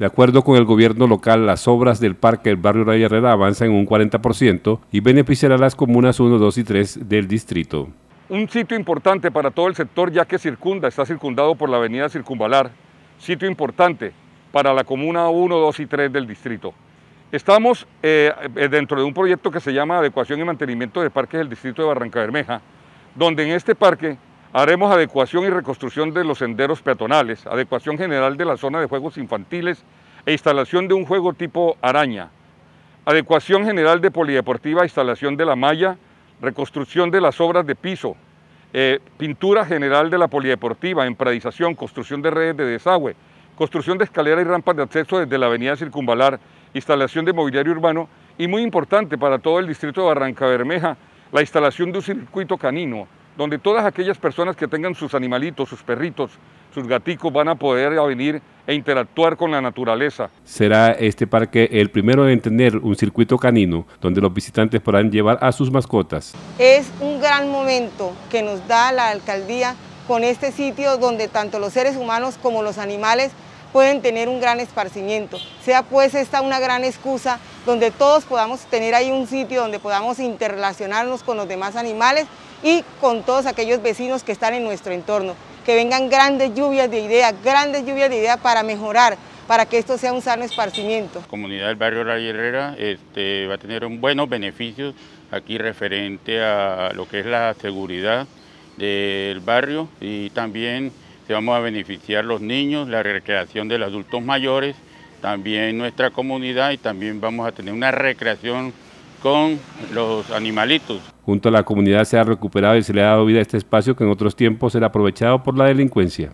De acuerdo con el gobierno local, las obras del parque del barrio Raya Herrera avanzan en un 40% y beneficiará a las comunas 1, 2 y 3 del distrito. Un sitio importante para todo el sector ya que circunda, está circundado por la avenida Circunvalar, sitio importante para la comuna 1, 2 y 3 del distrito. Estamos eh, dentro de un proyecto que se llama Adecuación y Mantenimiento de Parques del Distrito de Barranca Bermeja, donde en este parque Haremos adecuación y reconstrucción de los senderos peatonales, adecuación general de la zona de juegos infantiles e instalación de un juego tipo araña, adecuación general de polideportiva, instalación de la malla, reconstrucción de las obras de piso, eh, pintura general de la polideportiva, empradización, construcción de redes de desagüe, construcción de escaleras y rampas de acceso desde la avenida Circunvalar, instalación de mobiliario urbano y muy importante para todo el distrito de Barranca Bermeja, la instalación de un circuito canino, donde todas aquellas personas que tengan sus animalitos, sus perritos, sus gaticos van a poder venir e interactuar con la naturaleza. Será este parque el primero en tener un circuito canino donde los visitantes podrán llevar a sus mascotas. Es un gran momento que nos da la alcaldía con este sitio donde tanto los seres humanos como los animales pueden tener un gran esparcimiento. Sea pues esta una gran excusa donde todos podamos tener ahí un sitio donde podamos interrelacionarnos con los demás animales y con todos aquellos vecinos que están en nuestro entorno. Que vengan grandes lluvias de ideas, grandes lluvias de ideas para mejorar, para que esto sea un sano esparcimiento. La comunidad del barrio La Herrera este, va a tener buenos beneficios aquí referente a lo que es la seguridad del barrio y también se vamos a beneficiar los niños, la recreación de los adultos mayores, también nuestra comunidad y también vamos a tener una recreación con los animalitos. Junto a la comunidad se ha recuperado y se le ha dado vida a este espacio que en otros tiempos era aprovechado por la delincuencia.